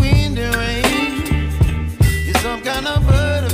wind and rain. You're some kind of butterfly.